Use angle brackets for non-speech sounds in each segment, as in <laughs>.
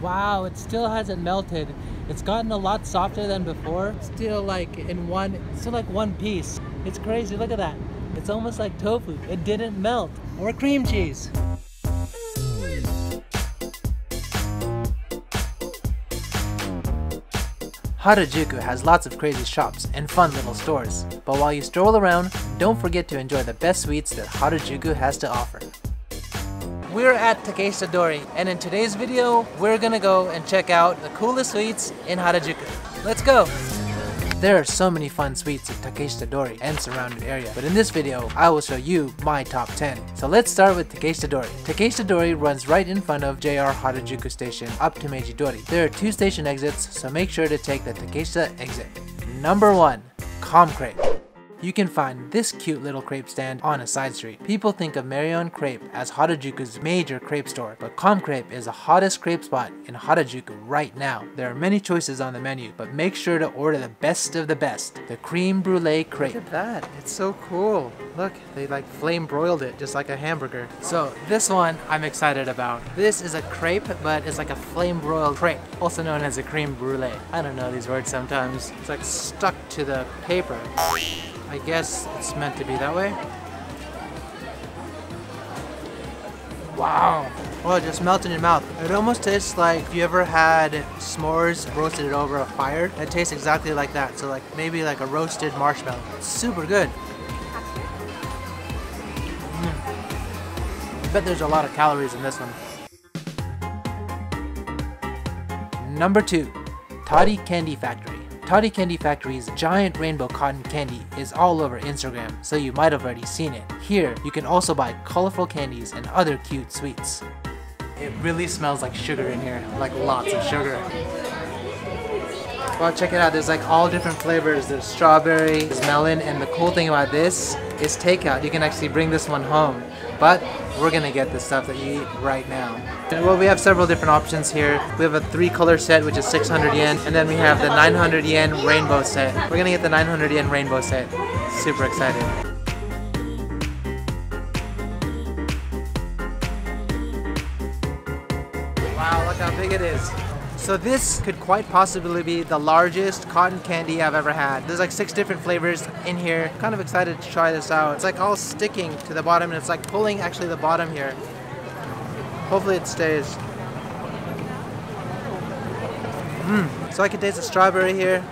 Wow, it still hasn't melted. It's gotten a lot softer than before. Still like in one, still like one piece. It's crazy, look at that. It's almost like tofu. It didn't melt. Or cream cheese. Harajuku has lots of crazy shops and fun little stores, but while you stroll around, don't forget to enjoy the best sweets that Harajuku has to offer. We're at Takeshita Dori, and in today's video, we're gonna go and check out the coolest sweets in Harajuku. Let's go! There are so many fun sweets at Takeshita Dori and surrounding area, but in this video, I will show you my top 10. So let's start with Takeshita Dori. Takeshita Dori runs right in front of JR Harajuku Station up to Meiji Dori. There are two station exits, so make sure to take the Takeshita exit. Number 1. Com you can find this cute little crepe stand on a side street. People think of Marion Crepe as Harajuku's major crepe store, but Com Crepe is the hottest crepe spot in Harajuku right now. There are many choices on the menu, but make sure to order the best of the best, the creme brulee crepe. Look at that, it's so cool. Look, they like flame broiled it just like a hamburger. So this one I'm excited about. This is a crepe, but it's like a flame broiled crepe, also known as a creme brulee. I don't know these words sometimes. It's like stuck to the paper. I guess it's meant to be that way. Wow. Oh, it just melted in your mouth. It almost tastes like if you ever had s'mores roasted over a fire. It tastes exactly like that. So like maybe like a roasted marshmallow. Super good. Mm. I bet there's a lot of calories in this one. Number two, Totti Candy Factory. Totti Candy Factory's giant rainbow cotton candy is all over Instagram, so you might have already seen it. Here, you can also buy colorful candies and other cute sweets. It really smells like sugar in here, like lots of sugar. Well, check it out, there's like all different flavors. There's strawberry, there's melon, and the cool thing about this is takeout. You can actually bring this one home. But we're gonna get the stuff that you eat right now. Well, we have several different options here. We have a three color set, which is 600 yen, and then we have the 900 yen rainbow set. We're gonna get the 900 yen rainbow set. Super excited. Wow, look how big it is. So this could quite possibly be the largest cotton candy I've ever had. There's like six different flavors in here. Kind of excited to try this out. It's like all sticking to the bottom and it's like pulling actually the bottom here. Hopefully it stays. Mmm. So I can taste the strawberry here.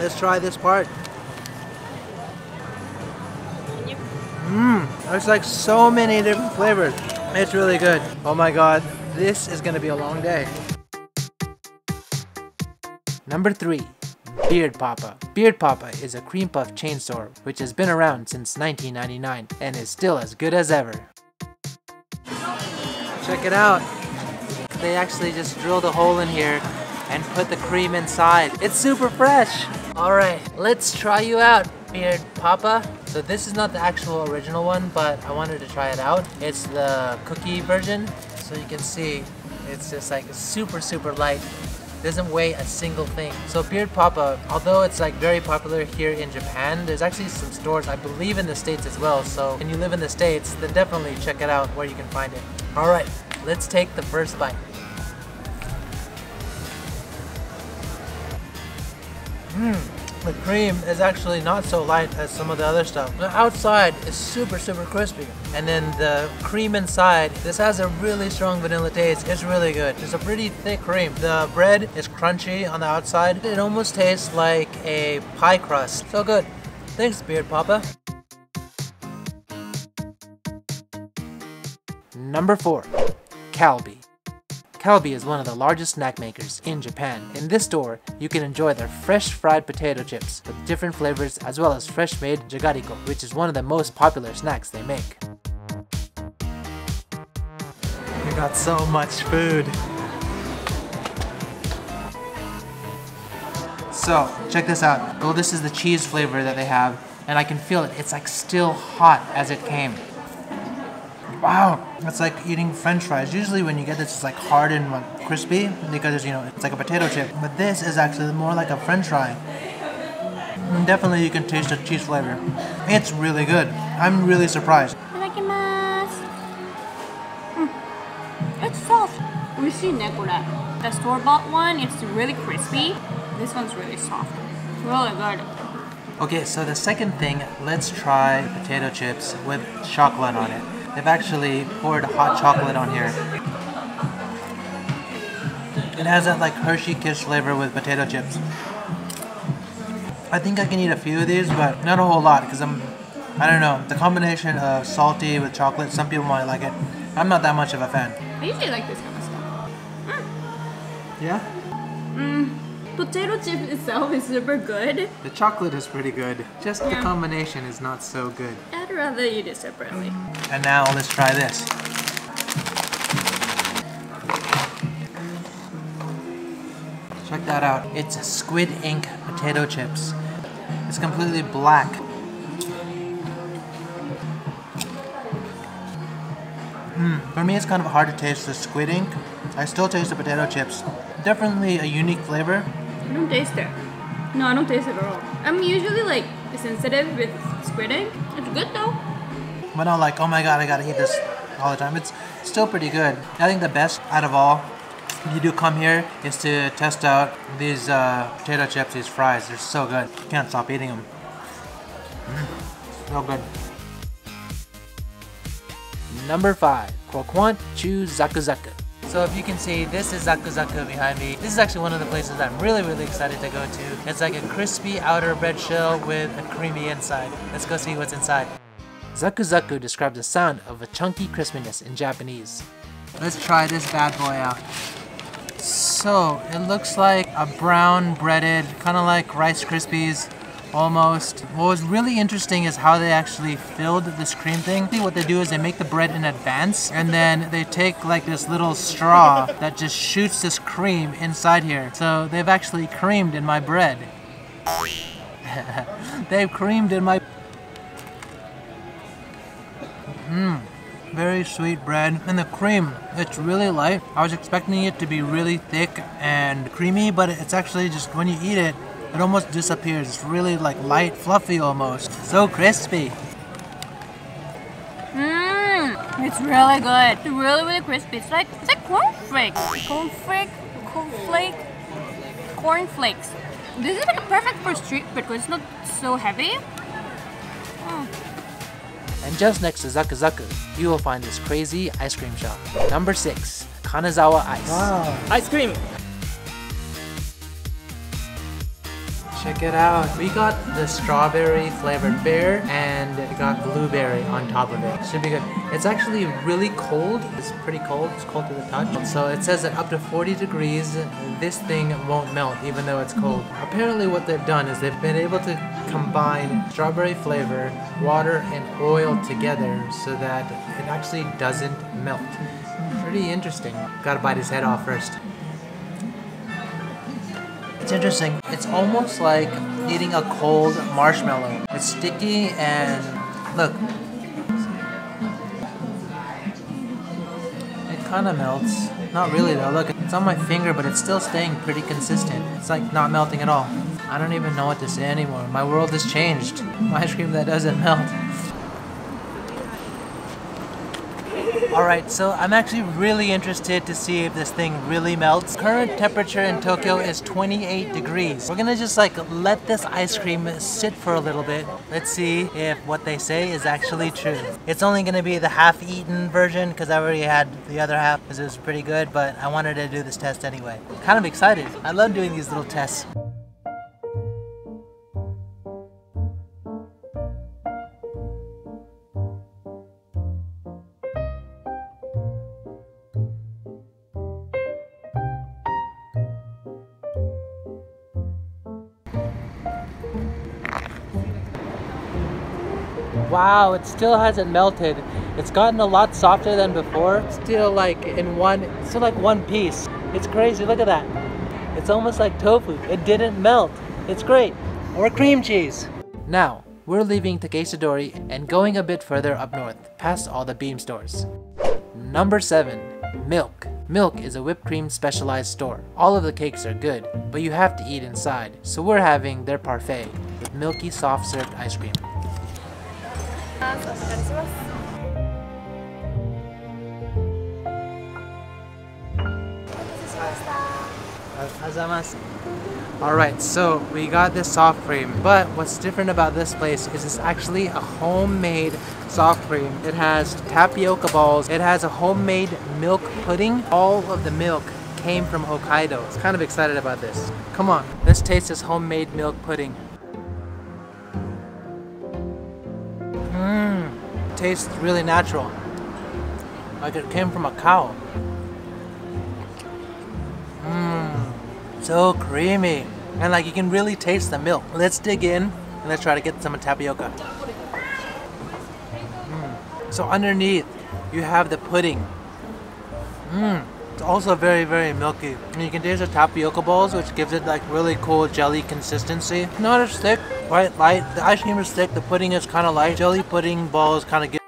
Let's try this part. Mmm. There's like so many different flavors. It's really good. Oh my god. This is gonna be a long day. Number 3. Beard Papa. Beard Papa is a cream puff chain store which has been around since 1999 and is still as good as ever. Check it out. They actually just drilled a hole in here and put the cream inside. It's super fresh. Alright, let's try you out, Beard Papa. So this is not the actual original one, but I wanted to try it out. It's the cookie version. So you can see it's just like super, super light. Doesn't weigh a single thing. So Beard Papa, although it's like very popular here in Japan, there's actually some stores, I believe in the States as well. So when you live in the States, then definitely check it out where you can find it. All right, let's take the first bite. Mmm. The cream is actually not so light as some of the other stuff. The outside is super, super crispy. And then the cream inside, this has a really strong vanilla taste. It's really good. It's a pretty thick cream. The bread is crunchy on the outside. It almost tastes like a pie crust. So good. Thanks, Beard Papa. Number 4. Calbee. Calbee is one of the largest snack makers in Japan. In this store, you can enjoy their fresh fried potato chips with different flavors as well as fresh made jagariko, which is one of the most popular snacks they make. We got so much food. So, check this out. Oh, this is the cheese flavor that they have, and I can feel it. It's like still hot as it came. Wow, it's like eating french fries. Usually when you get this, it's like hard and like crispy because, you know, it's like a potato chip. But this is actually more like a french fry. And definitely you can taste the cheese flavor. It's really good. I'm really surprised. Mm. It's soft. juicy nekora. The store-bought one, it's really crispy. This one's really soft. Really good. Okay, so the second thing, let's try potato chips with chocolate on it. They've actually poured hot chocolate on here. It has that like Hershey Kiss flavor with potato chips. I think I can eat a few of these, but not a whole lot because I'm, I don't know, the combination of salty with chocolate, some people might like it. I'm not that much of a fan. I usually like this kind of stuff. Yeah? Mm. Potato chip itself is super good. The chocolate is pretty good. Just the combination is not so good. I'd rather eat it separately. And now let's try this. Check that out. It's squid ink potato chips. It's completely black. Hmm. For me, it's kind of hard to taste the squid ink. I still taste the potato chips. Definitely a unique flavor. I don't taste it. No, I don't taste it at all. I'm usually like sensitive with squid ink. It's good though. But not like, oh my god, I gotta eat this all the time. It's still pretty good. I think the best out of all, if you do come here, is to test out these uh, potato chips, these fries. They're so good. Can't stop eating them. Mm, so good. Number five, Croquant Chou Zaku Zaku. So if you can see, this is Zaku Zaku behind me. This is actually one of the places I'm really, really excited to go to. It's like a crispy outer bread shell with a creamy inside. Let's go see what's inside. Zaku Zaku describes the sound of a chunky crispiness in Japanese. Let's try this bad boy out. So, it looks like a brown breaded, kind of like Rice Krispies, almost. What was really interesting is how they actually filled this cream thing. What they do is they make the bread in advance, and then they take like this little straw <laughs> that just shoots this cream inside here. So they've actually creamed in my bread. <laughs> they've creamed in my Mmm, very sweet bread. And the cream, it's really light. I was expecting it to be really thick and creamy, but it's actually just when you eat it, it almost disappears. It's really like light, fluffy almost. So crispy. Mmm, it's really good. It's really, really crispy. It's like it's like cornflakes. Cornflake, cornflake, cornflakes. This is like perfect for street food because it's not so heavy. Mm. And just next to Zaku Zaku, you will find this crazy ice cream shop. Number 6, Kanazawa Ice. Wow. Ice cream! Check it out. We got the strawberry flavored bear and it got blueberry on top of it. Should be good. It's actually really cold. It's pretty cold. It's cold to the touch. So it says that up to 40 degrees, this thing won't melt even though it's cold. Apparently what they've done is they've been able to combine strawberry flavor, water, and oil together so that it actually doesn't melt. Pretty interesting. Gotta bite his head off first. It's interesting. It's almost like eating a cold marshmallow. It's sticky and look. It kind of melts. Not really though. Look, it's on my finger, but it's still staying pretty consistent. It's like not melting at all. I don't even know what to say anymore. My world has changed. <laughs> My ice cream that doesn't melt. Alright, so I'm actually really interested to see if this thing really melts. Current temperature in Tokyo is 28 degrees. We're gonna just like let this ice cream sit for a little bit. Let's see if what they say is actually true. It's only gonna be the half-eaten version because I already had the other half because it was pretty good, but I wanted to do this test anyway. Kind of excited. I love doing these little tests. Wow, it still hasn't melted. It's gotten a lot softer than before. Still like in one, still like one piece. It's crazy, look at that. It's almost like tofu. It didn't melt. It's great. Or cream cheese. Now, we're leaving Takeshita Dori and going a bit further up north, past all the beam stores. Number 7. Milk. Milk is a whipped cream specialized store. All of the cakes are good, but you have to eat inside, so we're having their parfait with milky soft served ice cream. Azamas. Alright, so we got this soft cream, but what's different about this place is it's actually a homemade soft cream. It has tapioca balls, it has a homemade milk pudding. All of the milk came from Hokkaido. I'm kind of excited about this. Come on, let's taste this homemade milk pudding. Tastes really natural. Like it came from a cow. Mmm, so creamy. And like you can really taste the milk. Let's dig in and let's try to get some tapioca. Mm. So underneath, you have the pudding. Mmm. It's also very, very milky. And you can taste the tapioca balls, which gives it like really cool jelly consistency. Not as thick, quite light. The ice cream is thick, the pudding is kind of light. Jelly pudding balls kind of give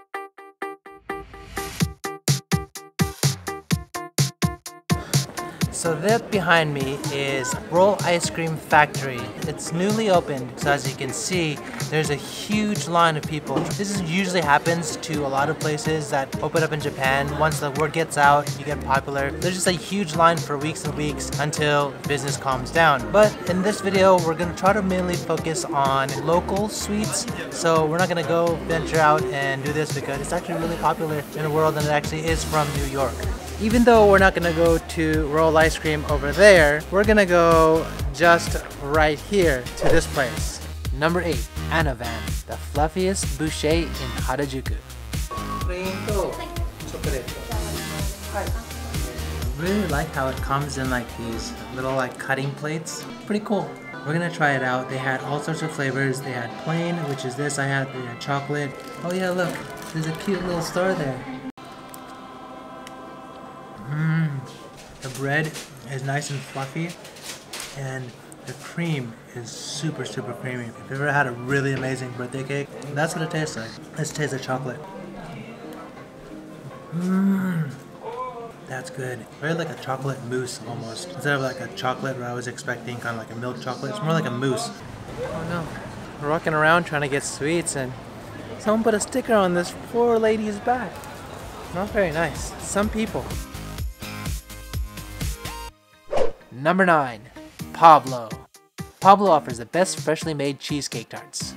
So that behind me is Roll Ice Cream Factory. It's newly opened, so as you can see, there's a huge line of people. This is, usually happens to a lot of places that open up in Japan. Once the word gets out, you get popular. There's just a huge line for weeks and weeks until business calms down. But in this video, we're gonna try to mainly focus on local sweets. So we're not gonna go venture out and do this because it's actually really popular in the world and it actually is from New York. Even though we're not gonna go to Roll Ice Cream over there, we're gonna go just right here to this place. Number 8, Anovan, the fluffiest boucher in Harajuku. Really like how it comes in like these little like cutting plates. Pretty cool. We're gonna try it out. They had all sorts of flavors. They had plain, which is this. I had, they had chocolate. Oh yeah, look, there's a cute little star there. Bread is nice and fluffy, and the cream is super, super creamy. If you've ever had a really amazing birthday cake, that's what it tastes like. Let's taste chocolate. Mmm. That's good. Very like a chocolate mousse almost. Instead of like a chocolate where I was expecting kind of like a milk chocolate, it's more like a mousse. Oh no. We're walking around trying to get sweets and someone put a sticker on this poor lady's back. Not very nice. Some people. Number 9. Pablo. Pablo offers the best freshly made cheesecake tarts.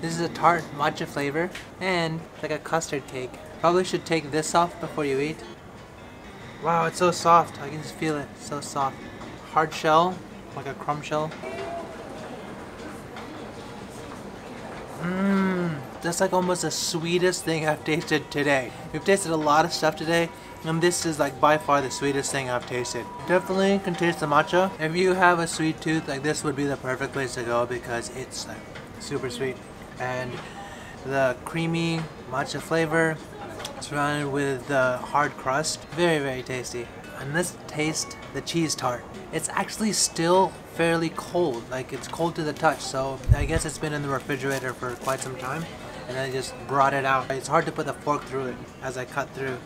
This is a tart matcha flavor and like a custard cake. Probably should take this off before you eat. Wow, it's so soft. I can just feel it. so soft. Hard shell, like a crumb shell. Mmm, that's like almost the sweetest thing I've tasted today. We've tasted a lot of stuff today, and this is like by far the sweetest thing I've tasted. Definitely can taste the matcha. If you have a sweet tooth, like this would be the perfect place to go because it's like super sweet. And the creamy matcha flavor surrounded with the hard crust. Very, very tasty. And let's taste the cheese tart. It's actually still fairly cold, like it's cold to the touch, so I guess it's been in the refrigerator for quite some time and I just brought it out. It's hard to put the fork through it as I cut through.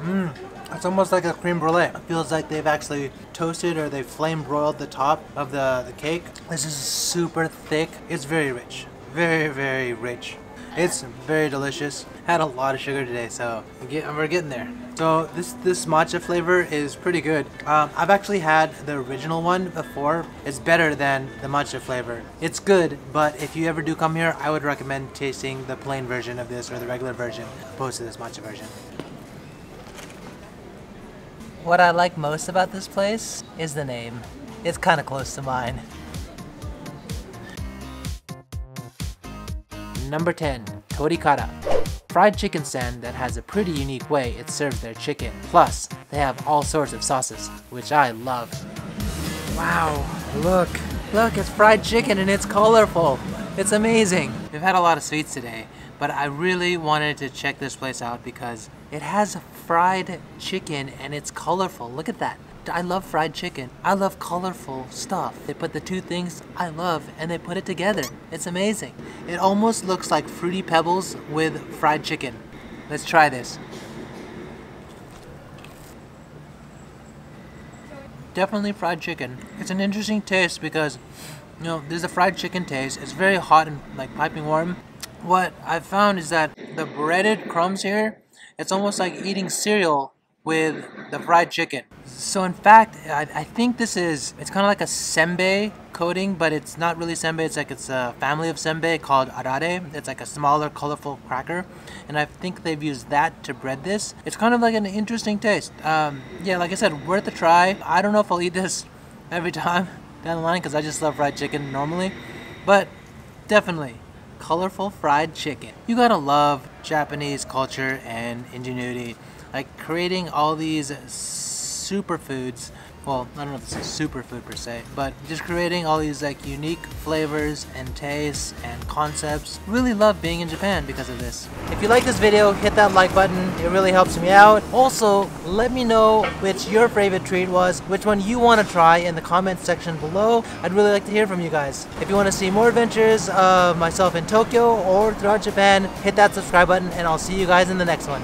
Mmm, it's almost like a creme brulee. It feels like they've actually toasted or they flame broiled the top of the, the cake. This is super thick. It's very rich. Very, very rich. It's very delicious. Had a lot of sugar today, so we're getting there. So this this matcha flavor is pretty good. Um, I've actually had the original one before. It's better than the matcha flavor. It's good, but if you ever do come here, I would recommend tasting the plain version of this or the regular version opposed to this matcha version. What I like most about this place is the name. It's kind of close to mine. Number 10, Torikara. Fried chicken stand that has a pretty unique way it serves their chicken. Plus, they have all sorts of sauces, which I love. Wow, look. Look, it's fried chicken and it's colorful. It's amazing. We've had a lot of sweets today, but I really wanted to check this place out because it has fried chicken and it's colorful. Look at that. I love fried chicken. I love colorful stuff. They put the two things I love and they put it together. It's amazing. It almost looks like Fruity Pebbles with fried chicken. Let's try this. Definitely fried chicken. It's an interesting taste because, you know, there's a fried chicken taste. It's very hot and like piping warm. What I've found is that the breaded crumbs here It's almost like eating cereal with the fried chicken. So in fact, I, I think this is, it's kind of like a senbei coating, but it's not really senbei. It's like it's a family of senbei called arare. It's like a smaller, colorful cracker. And I think they've used that to bread this. It's kind of like an interesting taste. Um, yeah, like I said, worth a try. I don't know if I'll eat this <laughs> every time down the line because I just love fried chicken normally. But definitely, colorful fried chicken. You gotta love Japanese culture and ingenuity like creating all these superfoods well I don't know if it's a superfood per se but just creating all these like unique flavors and tastes and concepts. Really love being in Japan because of this. If you like this video hit that like button. It really helps me out. Also let me know which your favorite treat was which one you want to try in the comment section below. I'd really like to hear from you guys. If you want to see more adventures of myself in Tokyo or throughout Japan hit that subscribe button and I'll see you guys in the next one